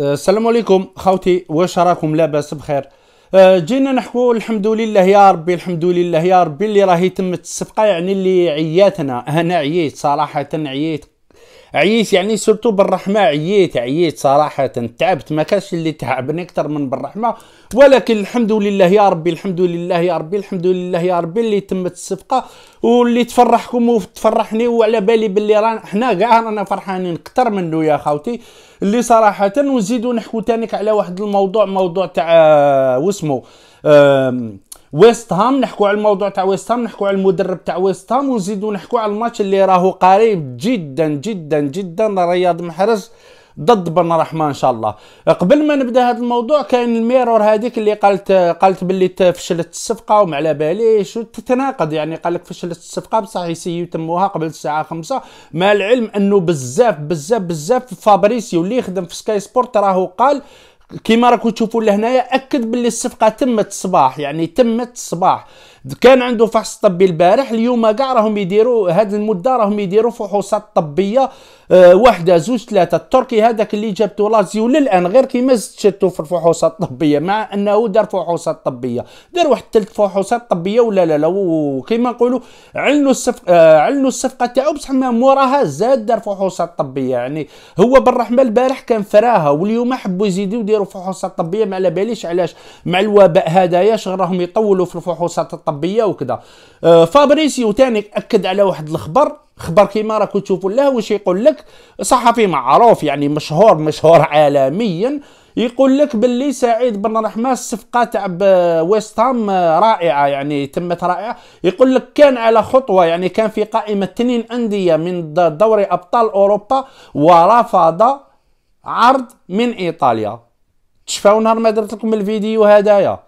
السلام عليكم خوتي واش راكم لاباس بخير. أه، جينا نحكوا الحمد لله يا ربي الحمد لله يا ربي اللي راهي تمت الصفقه يعني اللي عياتنا أنا عييت صراحة عييت. عييت يعني سورتو بالرحمة عييت عييت صراحة تعبت ما كانش اللي تعبني أكثر من بالرحمة. ولكن الحمد لله يا ربي الحمد لله يا ربي الحمد لله يا ربي اللي تمت الصفقه واللي تفرحكم وتفرحني. وعلى بالي باللي رانا حنا كاع رانا فرحانين أكثر منه يا خوتي اللي صراحة ونزيدو نحكو تانيك على واحد الموضوع موضوع تاع واسمو ويست هام نحكوا على الموضوع تاع ويست هام نحكوا على المدرب تاع ويست هام ونزيدوا نحكوا على الماتش اللي راهو قريب جدا جدا جدا رياض محرز ضد بن رحمه إن شاء الله. قبل ما نبدأ هذا الموضوع كاين ال Mirror هذيك اللي قالت قالت باللي فشلت الصفقة وما على باليش تتناقض يعني قال لك فشلت الصفقة بصح يسييو يتموها قبل الساعة 5 مع العلم أنه بزاف بزاف بزاف فابريزيو اللي يخدم في سكاي سبورت راهو قال كيما راكم تشوفوا لهنايا أكد باللي الصفقة تمت الصباح يعني تمت الصباح كان عنده فحص طبي البارح اليوم كاع راهم يديروا هذه المدة راهم يديروا فحوصات طبية أه واحدة زوج ثلاثة. التركي هذاك اللي جابته لازيو للآن غير كيما شتو في الفحوصات الطبية مع أنه دار فحوصات طبية. دار واحد ثلاث فحوصات طبية ولا لا لا وكيما نقولوا علنوا الصفقه آه علنوا الصفقة تاعو بصح موراها زاد دار فحوصات طبية. يعني هو بالرحمة البارح كان فراها واليوم حبوا يزيدوا يديروا فحوصات طبية ما على باليش علاش؟ مع الوباء هذايا شغل راهم يطولوا في الفحوصات الطبية. الطبية وكذا. آه فابريسيو تاني اكد على واحد الخبر خبر كيما راكم تشوفوا له واش يقول لك صحفي معروف يعني مشهور مشهور عالميا يقول لك باللي سعيد بن رحمة الصفقه تاع ويست هام رائعة يعني تمت رائعة. يقول لك كان على خطوة يعني كان في قائمة تنين أندية من دوري أبطال أوروبا ورفض عرض من إيطاليا. تشفاو نهار ما درت لكم الفيديو هدايا.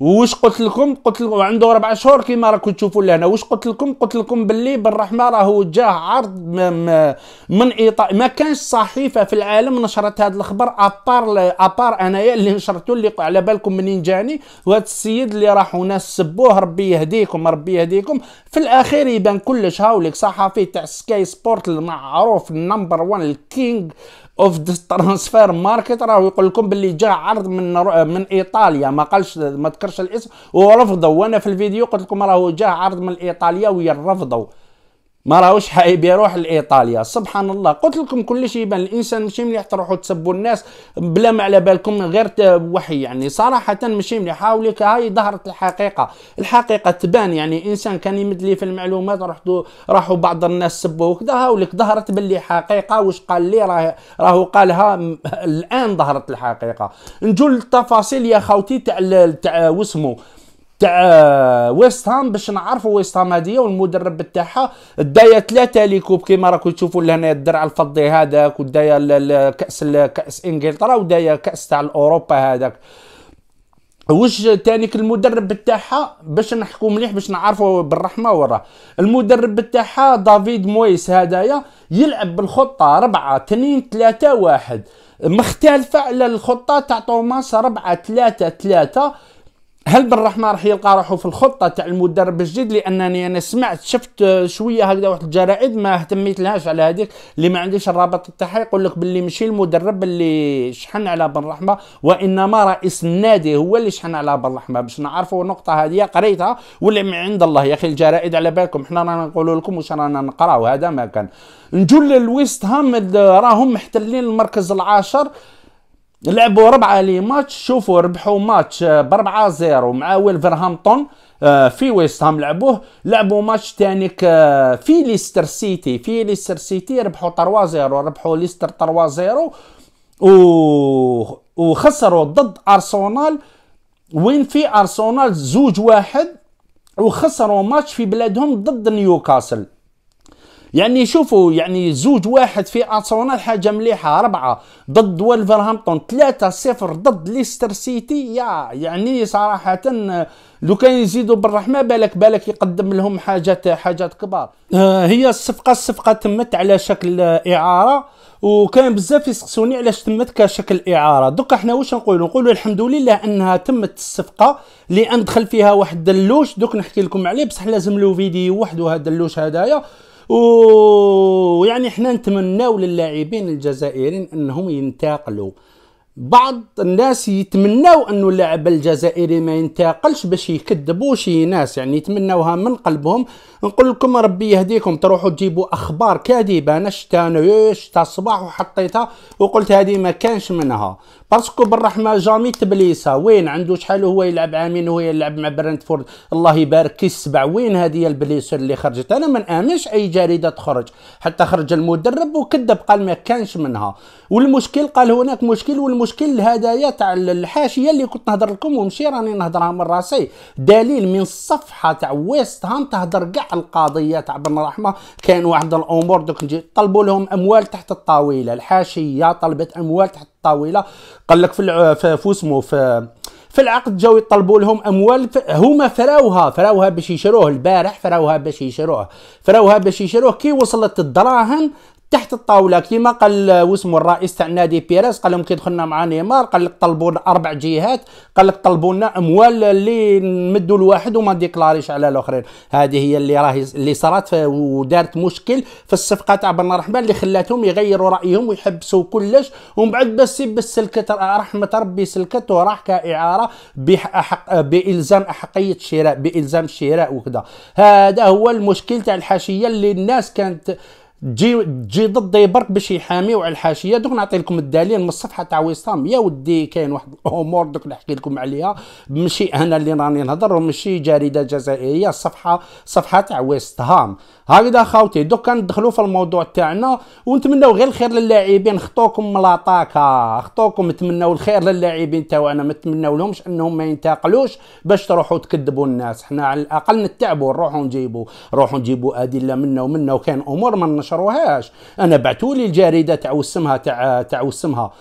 واش قلت لكم؟ قلت لكم عنده أربع شهور كيما راكم تشوفوا لهنا. واش قلت لكم؟ قلت لكم باللي بالرحمة راهو جاه عرض من إيطاليا. ما كانش صحيفة في العالم نشرت هذا الخبر ابار ابار انايا اللي نشرته اللي على بالكم منين جاني؟ وهذا السيد اللي راحوا ناس سبوه ربي يهديكم ربي يهديكم. في الأخير يبان كلش هاوليك صحفي تاع سكاي سبورت المعروف ال number 1 ال king. of the transfer market راه يقول لكم باللي جاء عرض من من إيطاليا. ما قالش ما ذكرش الاسم. ورفضوا وأنا في الفيديو قلت لكم راه جاء عرض من إيطاليا ويرفضوا. ما راهوش حاب يروح لإيطاليا. سبحان الله قلت لكم كل شيء يبان. الإنسان ماشي مليح تروحوا تسبوا الناس بلا ما على بالكم غير وحي يعني. صراحة ماشي مليح. حاولك هاي ظهرت الحقيقة. الحقيقة تبان يعني. إنسان كان يمد لي في المعلومات رحتوا راحوا بعض الناس سبوه. وكذا هاولك ظهرت باللي حقيقة. واش قال لي؟ راه راهو قالها الآن ظهرت الحقيقة. نجول التفاصيل يا خوتي تاع تاع واسمو. تاع ويست هام باش نعرفوا ويست هام هذه والمدرب تاعها دايه ثلاثة ليكوب كيما راكم تشوفوا لهنا الدرع الفضي هذاك ودايه كأس كأس إنجلترا ودايه كأس تاع اوروبا هذاك. وش تانيك المدرب بتاعها؟ باش نحكوا مليح باش نعرفوا بالرحمة وراه المدرب بتاعها دافيد مويس هدايا يلعب بالخطة 4 2 3 1 مختلفة على الخطة تاع توماس 4 3 3 هل بالرحمة راح يلقى روحه في الخطة تاع المدرب الجديد لأنني أنا سمعت شفت شوية هكذا واحد الجرائد ما اهتميت لهاش على هذيك اللي ما عنديش الرابط تاعها يقول لك باللي ماشي المدرب اللي شحن على بن وإنما رئيس النادي هو اللي شحن على بن باش نعرفوا النقطة هذه قريتها واللي من عند الله. يا أخي الجرائد على بالكم حنا رانا نقول لكم واش رانا نقراو هذا ما كان. نجو ل للويست هام راهم محتلين المركز العاشر. لعبوا ربعة les matchs شوفوا ربحوا ماتش آه، بربعة زيرو مع وولفرهامبتون آه، في ويست هام لعبوه. لعبوا ماتش تاني في ليستر سيتي في ليستر سيتي ربحوا 3 زيرو ربحوا ليستر 3 زيرو. و... وخسروا ضد أرسنال. وين في أرسنال؟ زوج واحد. وخسروا ماتش في بلادهم ضد نيوكاسل. يعني شوفوا يعني زوج واحد في أرسنال حاجة مليحة اربعه ضد ولفرهامبتون ثلاثة صفر ضد ليستر سيتي. يا يعني صراحة لو كان يزيدوا بالرحمة بالك بالك يقدم لهم حاجات حاجات كبار. آه هي الصفقة الصفقة تمت على شكل إعارة وكان بزاف يسقسوني علاش تمت كشكل إعارة. دوكا حنا واش نقولوا؟ نقولوا الحمد لله أنها تمت الصفقة لأن دخل فيها واحد دلوش دوك نحكي لكم عليه بصح لازم له فيديو وحده هذا دلوش هدايا. ويعني إحنا نتمناو للاعبين الجزائريين أنهم ينتقلوا. بعض الناس يتمناو أنه اللاعب الجزائري ما ينتقلش باش يكذبوا شي ناس يعني يتمناوها من قلبهم. نقول لكم ربي يهديكم تروحوا تجيبوا أخبار كاذبة أنا شفتها أنا شفتها الصباح وحطيتها وقلت هذه ما كانش منها. parce que بن رحمة jamais تبليسا وين؟ عنده شحال هو يلعب عامين وهو يلعب مع برنتفورد. الله يبارك كي السبع وين هذه ال blessure اللي خرجت؟ أنا ما نامنش أي جريدة تخرج. حتى خرج المدرب وكذب قال ما كانش منها. والمشكل قال هناك مشكل والمشكل الهدايا تاع الحاشية اللي كنت نهضر لكم ومشي راني نهضرها من راسي دليل من الصفحه تاع ويست هام تهضر كاع القضية تاع بن رحمة. كان واحد الأمور دوك نجي طلبوا لهم أموال تحت الطاولة. الحاشية طلبت أموال تحت الطاولة. قال لك في في في في العقد جاو يطلبوا لهم أموال هما فراوها. فراوها باش يشروه. البارح فراوها باش يشروه. فراوها باش يشروه. كي وصلت الدراهم تحت الطاولة كيما قال واسمو الرئيس تاع النادي بيريز قال لهم كي دخلنا مع نيمار قال لك طلبوا أربع جهات قال لك طلبوا لنا أموال اللي نمدوا الواحد وما ديكلاريش على الآخرين. هذه هي اللي راهي اللي صارت ودارت مشكل في الصفقة تاع بن الرحمن اللي خلاتهم يغيروا رأيهم ويحبسوا كلش ومن بعد بس بس سلكت رحمة ربي سلكت وراح كإعارة بحق بإلزام أحقية الشراء بإلزام الشراء وكذا. هذا هو المشكل تاع الحاشية اللي الناس كانت تجي تجي ضدي برك باش يحاميو على الحاشية. دوك نعطي لكم الدليل من الصفحة تاع ويستام. يا ودي كاين واحد الأمور دوك نحكي لكم عليها. ماشي أنا اللي راني نهضر وماشي جريدة جزائرية الصفحه صفحة تاع ويست هام هكذا خاوتي دوك ندخلوا في الموضوع تاعنا. ونتمناو غير الخير للاعبين. خطوكم من لاطاكا خطوكم نتمناو الخير للاعبين تاعنا ما نتمناو لهمش أنهم ما ينتقلوش باش تروحوا تكذبوا الناس. حنا على الأقل نتعبوا نروحوا نجيبوا نروحوا نجيبوا أدلة منا ومنا. وكان أمور ما نشروهاش أنا بعثوا لي الجريدة تاع وسمها تاع تاع وسمها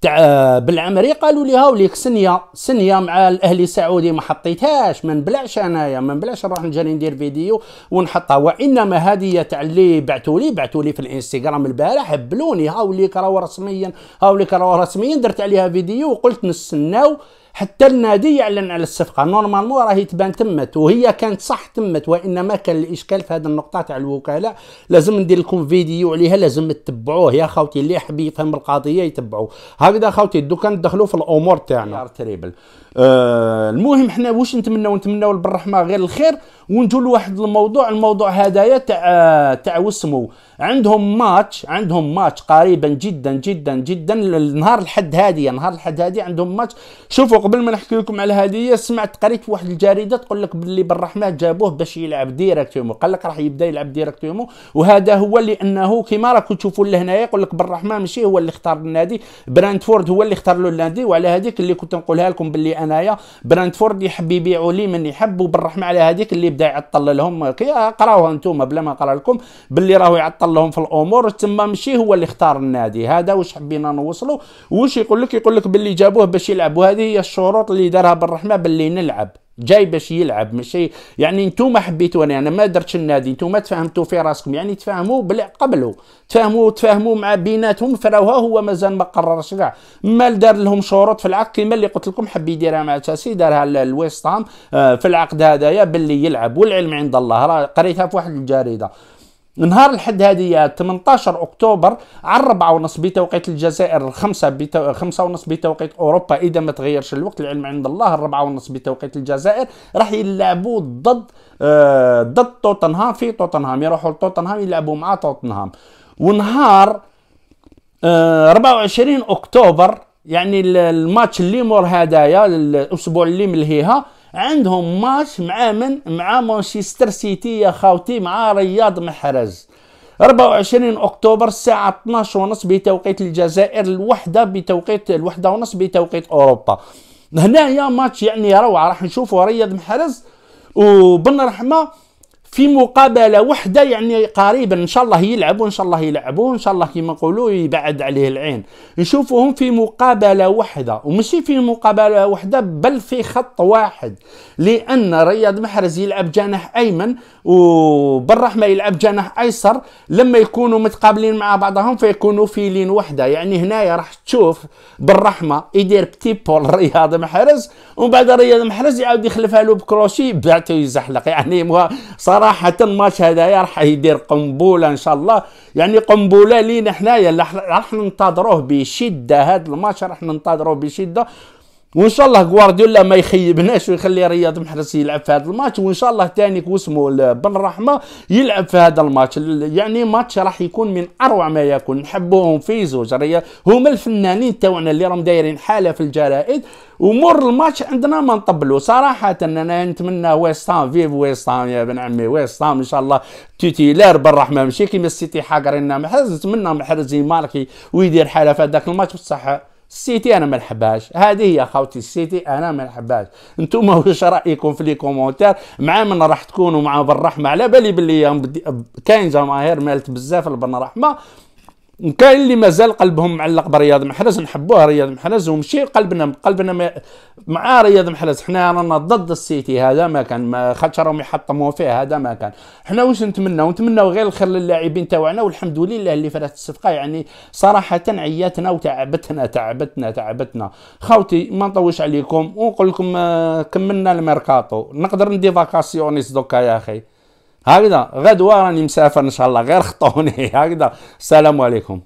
تاع بالعمري قالوا لي هاوليك signé signé مع الأهلي السعودي ما حطيتهاش. ما نبلعش أنايا ما نبلعش نروح نجري ندير فيديو ونحطها. وإنما هذه تاع اللي بعثوا لي بعثوا لي في الإنستغرام البارح هبلوني هاوليك راهو رسميا هاوليك راهو رسميا درت عليها فيديو وقلت نستناو حتى النادي يعلن على الصفقة. normalement راهي تبان تمت وهي كانت صح تمت وإنما كان الإشكال في هذه النقطة تاع الوكالة. لازم ندير لكم فيديو عليها لازم تتبعوه. يا خوتي اللي يحب يفهم القضية يتبعوه. هكذا خوتي دوكا ندخلوا في الأمور تاعنا. très bien آه المهم حنا واش نتمناو؟ نتمناو بن رحمة غير الخير ونجوا لواحد الموضوع الموضوع هذايا تاع تاع واسمو. عندهم ماتش عندهم ماتش قريبا جدا جدا جدا نهار الحد هادي نهار الحد هادي عندهم ماتش. شوفوا قبل ما نحكي لكم على هذه سمعت قريت في واحد الجريدة تقول لك باللي بن رحمة جابوه باش يلعب directement قال لك راح يبدأ يلعب directement وهذا هو لأنه كيما راكم تشوفوا لهنايا يقول لك بن رحمة ماشي هو اللي اختار النادي برانتفورد هو اللي اختار له النادي. وعلى هذيك اللي كنت نقولها لكم باللي أنايا برانتفورد يحب يبيعوا لي من يحب وبالرحمن على هذيك اللي بدأ يعطل لهم. قراوها أنتم بلا ما قرا لكم باللي راهو يعطل لهم في الأمور تما ماشي هو اللي اختار النادي. هذا واش حبينا نوصلوا؟ واش يقول لك؟ يقول لك باللي جابوه باش يلعب وهذه هي الشروط اللي دارها بالرحمة باللي نلعب. جاي باش يلعب ماشي؟ يعني أنتم حبيتوني أنا ما درتش النادي أنتم تفهمتوا في راسكم. يعني تفاهموا بلا قبلوا. تفاهموا تفاهموا مع بيناتهم فراوها هو مازال ما قررش كاع. ما دار لهم شروط في العقد كيما اللي قلت لكم حب يديرها مع تشيلسي دارها الويست هام آه، في العقد هذايا باللي يلعب. والعلم عند الله راه قريتها في واحد الجريدة. نهار الحد هذه 18 أكتوبر على 4 ونص بتوقيت الجزائر 5 بتو... 5 ونص بتوقيت أوروبا. إذا ما تغيرش الوقت العلم عند الله 4 ونص بتوقيت الجزائر. راح يلعبوا ضد آه ضد توتنهام في توتنهام يروحوا لتوتنهام يلعبوا مع توتنهام. ونهار آه 24 أكتوبر يعني الماتش اللي مور هدايا الأسبوع اللي ملهيها عندهم ماتش مع من؟ مع مانشستر سيتي يا خاوتي مع رياض محرز. 24 أكتوبر الساعة 12 ونص بتوقيت الجزائر الوحدة بتوقيت الوحدة ونص بتوقيت أوروبا. هنايا ماتش يعني روعة راح نشوفوا رياض محرز. وبن رحمة في مقابلة وحدة يعني قريبا. إن شاء الله يلعبوا إن شاء الله يلعبوا إن شاء الله كما نقولوا يبعد عليه العين. نشوفوهم في مقابلة وحدة وماشي في مقابلة وحدة بل في خط واحد. لأن رياض محرز يلعب جناح أيمن وبالرحمة يلعب جناح أيسر. لما يكونوا متقابلين مع بعضهم فيكونوا في لين وحدة. يعني هنايا راح تشوف بالرحمة يدير بتي بول رياض محرز ومن بعد رياض محرز يعاود يخلفها له بكروشي بعته يزحلق يعني صار صراحة الماتش هذايا راح يدير قنبلة إن شاء الله. يعني قنبلة لينا حنايا راح ننتظروه بشدة. هذا الماتش راح ننتظروه بشدة. وإن شاء الله غوارديولا ما يخيبناش ويخلي رياض محرز يلعب في هذا الماتش وإن شاء الله تاني واسمه بن رحمة يلعب في هذا الماتش. يعني ماتش راح يكون من أروع ما يكون. نحبوهم في زوج رياض هما الفنانين تاعنا اللي راهم دايرين حالة في الجرائد. ومر الماتش عندنا ما نطبلوا صراحة أنا نتمنى ويستام vive ويستام يا بن عمي. ويستام إن شاء الله titulaire بن رحمة ماشي كيما السيتي حاقرين محرز. نتمنى محرز يماركي ويدير حالة في هذاك الماتش. بصح السيتي أنا ما نحبهاش. هذه هي خوتي السيتي أنا ما نحبهاش. أنتم واش رأيكم في les commentaires؟ مع من راح تكونوا مع بن رحمة على بالي باللي كاين جماهير مالت بزاف لبن رحمه كاين اللي مازال قلبهم معلق برياض محرز نحبوه رياض محرز ومشي قلبنا قلبنا مع رياض محرز. حنا رانا ضد السيتي هذا ما كان. ما راهم يحطموا فيه هذا ما كان. حنا واش نتمناو؟ نتمناو غير الخير للاعبين تاعنا والحمد لله اللي فرات الصفقه يعني صراحة عياتنا وتعبتنا تعبتنا تعبتنا. خوتي ما نطولش عليكم. ونقول لكم آه، كملنا الميركاتو. نقدر ندي vacaciones دوكا يا أخي. هكذا. غدوة راني مسافر إن شاء الله. غير خطوني. هكذا. السلام عليكم.